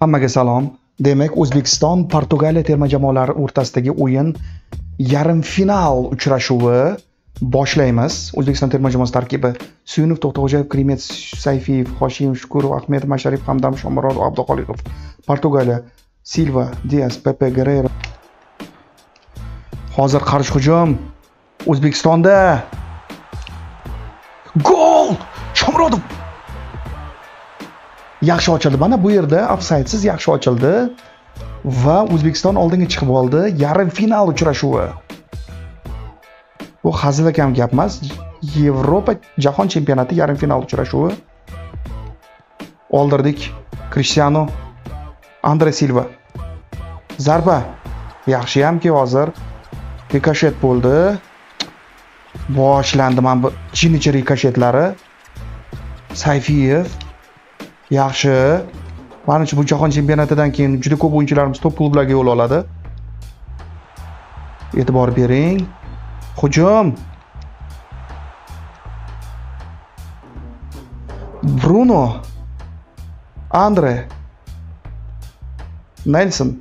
Hammaga salom. Demak, O'zbekiston Portugaliya terma jamoalari o'rtasidagi o'yin yarim final uchrashuvi boshlaymiz. O'zbekiston terma jamoasi tarkibi Suyunov, To'xtaxo'jayev, Krimets, Sayfiyev, Hoshimov, Shukurov, Ahmedov, Masharipov, Hamdam, Shomurodov, Abduxoliqov. Portugaliya Silva, Dias, Pepe, Guerrero. Hozir qarshi hujum O'zbekistonda gol! Shomurodov yaxshi ochildi. Mana bu yerda ofsaydsiz yaxshi ochildi. Va o'zbekiston oldinga chiqib oldi. Yarim final uchrashuvi. Bu hazilakam gap emas. Yevropa jahon chempionati yarim final uchrashuvi. Oldirdik krishtianu andre silva. Zarba. Yaxshiyamki hozir rikoshet bo'ldi. Boshlandi mana bu jinichi rikoshetlari sayfiyev. Yaxshi. Manimcha bu jahon chempionatidan keyin juda ko'p o'yinchilarimiz top klublarga yo'l oladi. E'tibor bering. Hujum. Bruno. Andre. Nelson.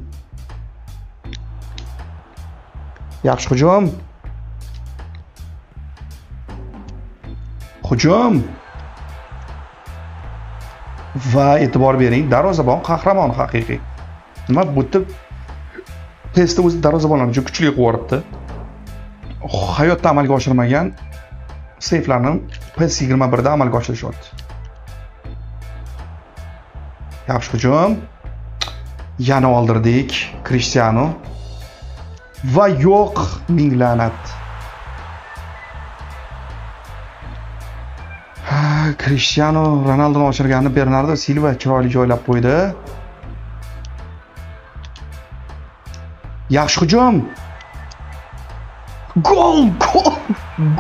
Yaxshi hujum. Hujum. Va e'tibor bering darvozabon qahramon haqiqiy. Nima bu yerda testda o'zi darvozabonlarni juda kuchli qilib yuboribdi. Hayotda amalga oshirmagan seyflarni pes yigirma birda amalga oshirishyapti yaxshi hujum. Yana oldirdik krishtianu. Va yo'q ming la'nat. Cristiano Ronaldoni oshirganini Bernardo Silva chiroyli joylab qo'ydi. Yaxshi hujum. Gol, gol,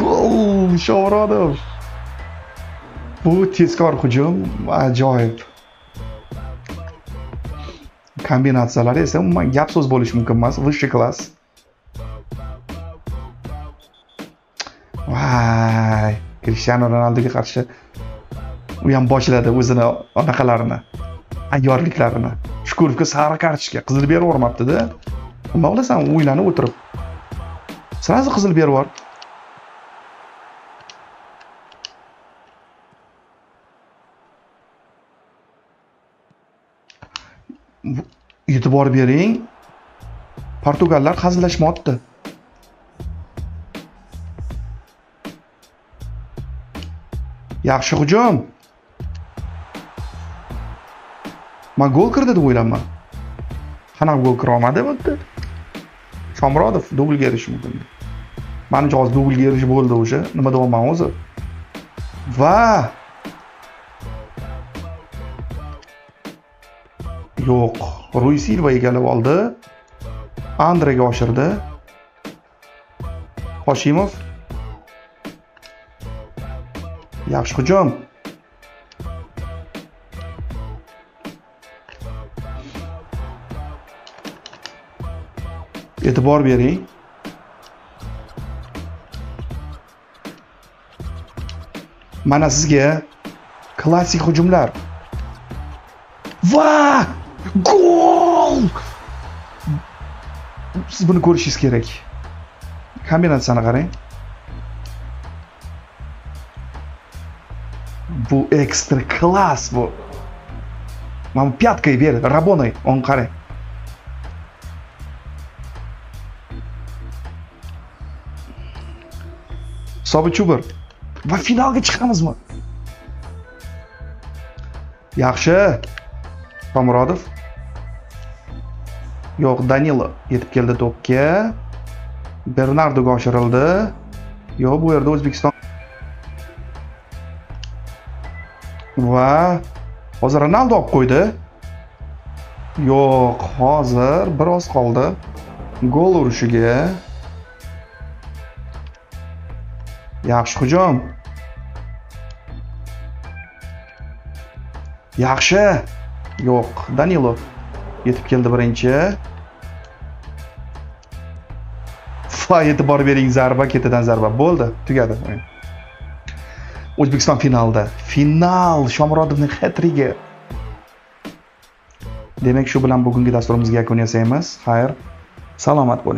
gol Shomurodov. Bu tezkor hujum ajoyib. Kombinatsiyalari esa umuman gap so'z bo'lishi mumkin emas, высший klass. Vay, Cristiano Ronaldoga qarshi u ham boshladi o'zini anaqalarini ayyorliklarini. Shukurovga sariq kartochka qizil berib nima qilasan o'ylanib o'tirib. Сразу qizil berib yubor e'tibor bering. Portugallar hazillashmoqda yaxshi hujum. Man gol kirdi deb o'ylayapman. Qanaqa gol kira olmadi bu yerda shomurodov dublga erishishi mumkin. Manimcha hozir dublga erishib bo'ldi o'sha. Nima deyapman o'zi? Va yo'q ruy silva egallab oldi. Andrega oshirdi. Hoshimov. Yaxshi hujum. E'tibor bering. Mana sizga klassik hujumlar. Va gol! Siz buni ko'rishingiz kerak. Kombinatsiyani qarang. Bu ekstra klass bu. Mana pyatkой ber rabonay o'n qarang Sobichubir. Va finalga chiqamizmi? Yaxshi. tomurodov Yo'q, Danilo yetib keldi to'pga. Bernardoga oshirildi. Yo'q, bu yerda O'zbekiston va hozir Ronaldo olib qo'ydi. Yo'q, hozir biroz qoldi. Gol urishiga. Yaxshi hujum. Yaxshi. Yo'q, Danilo yetib keldi birinchi. Va e'tibor bering, zarba ketidan zarba bo'ldi, tugadi o'yin. O'zbekiston finalda. Final Shomurodovning hat-trigi. demak shu bilan bugungi dasturimizga yakun yasaymiz xayr salomat bo'ling